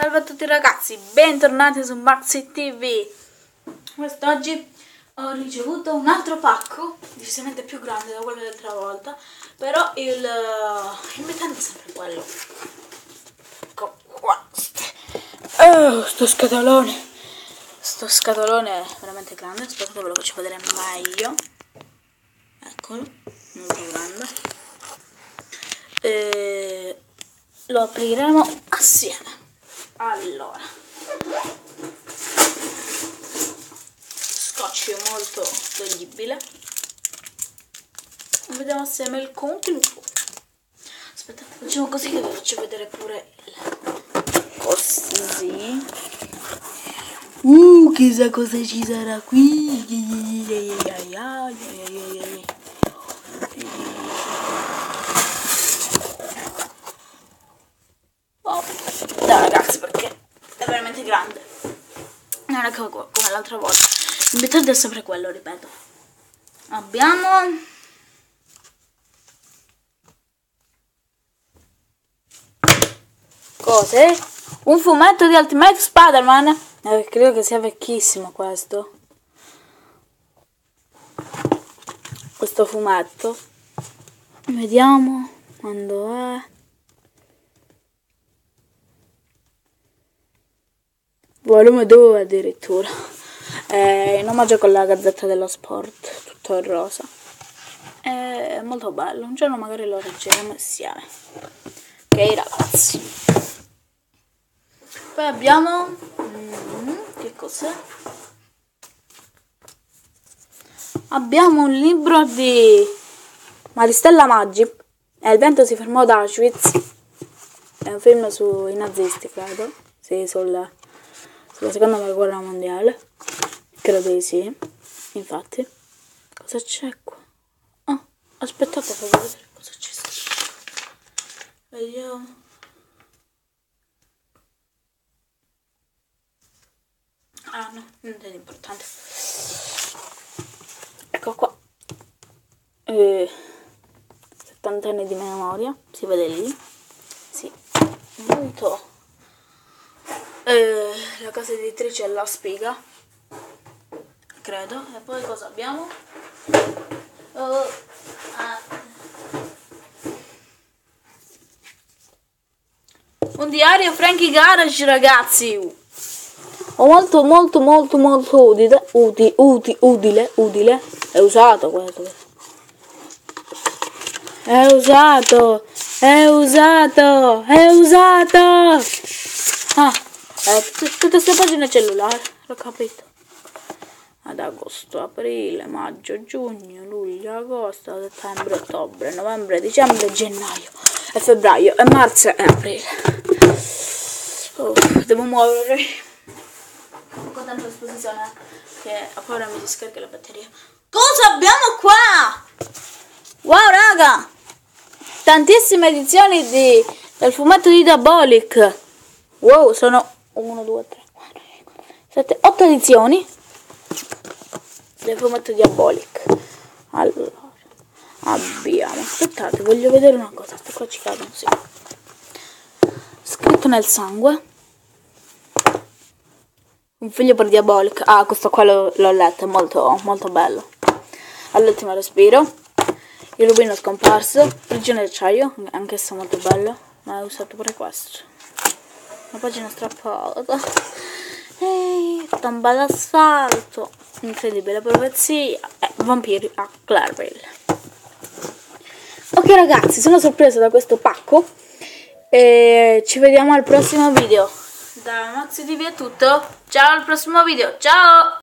Salve a tutti ragazzi, bentornati su Maxi TV. Quest'oggi ho ricevuto un altro pacco, decisamente più grande da quello dell'altra volta, però il, il metallo è sempre quello. Ecco qua. Oh, sto scatolone. Sto scatolone è veramente grande, aspettate ve lo faccio vedere meglio. Eccolo, molto grande. E lo apriremo assieme. Allora, scotch molto toglibile. Vediamo assieme il contenuto. Aspettate, facciamo così che vi faccio vedere pure il così. Uh, chissà cosa ci sarà qui. Oh, no ragazzi perché è veramente grande. Non è come, l'altra volta. Il metodo è sempre quello, ripeto. Abbiamo... Cose? Un fumetto di Ultimate Spider-Man. Eh, credo che sia vecchissimo questo. Questo fumetto. Vediamo quando è. Volume 2 addirittura. Eh, in omaggio con la Gazzetta dello Sport, tutto in rosa. È molto bello. Un giorno magari lo leggeremo insieme. Ok ragazzi. Poi abbiamo... Mm, che cos'è? Abbiamo un libro di Maristella Maggi. E il vento si fermò ad Auschwitz. È un film sui nazisti, credo. Sì, sul, sulla seconda guerra mondiale. Credo di sì. Infatti. Cosa c'è qua? Oh, aspettate per vedere cosa c'è Vediamo. Ah no, niente di importante. Ecco qua. Eh, 70 anni di memoria, si vede lì. Sì, molto. Eh, la casa editrice è La Spiga, credo. E poi cosa abbiamo? Oh, ah. Un diario Frankie Garage, ragazzi. Ho molto molto molto molto utile, uti, uti, utile, utile, è usato questo. È usato, è usato, è usato. Ah, eh, tutte queste pagine cellulari, l'ho capito. Ad agosto, aprile, maggio, giugno, luglio, agosto, settembre, ottobre, novembre, dicembre, gennaio, e febbraio, e marzo e aprile. Oh, devo muovermi con tanta esposizione che a paura mi si scarica la batteria. Cosa abbiamo qua? Wow raga! Tantissime edizioni di, del fumetto di Diabolic. Wow, sono 1, 2, 3, 4, 5, 7, 8 edizioni del fumetto Diabolic. Allora, abbiamo... Aspettate, voglio vedere una cosa. Sto qua ci cadono, sì. Scritto nel sangue. Un figlio per Diabolic. Ah, questo qua l'ho, letto, è molto, molto bello. All'ultimo respiro. Il rubino scomparso. Prigione d'acciaio, anch'esso molto bello. Ma ho usato pure questo. Una pagina strappata. Ehi, tomba d'asfalto. Incredibile profezia. Eh, vampiri a Clarville. Ok ragazzi, sono sorpresa da questo pacco. E ci vediamo al prossimo video. Da Maxi TV è tutto. Ciao al prossimo video. Ciao!